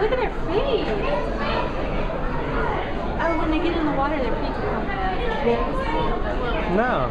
Look at their feet. Oh, when they get in the water, their feet come back. No.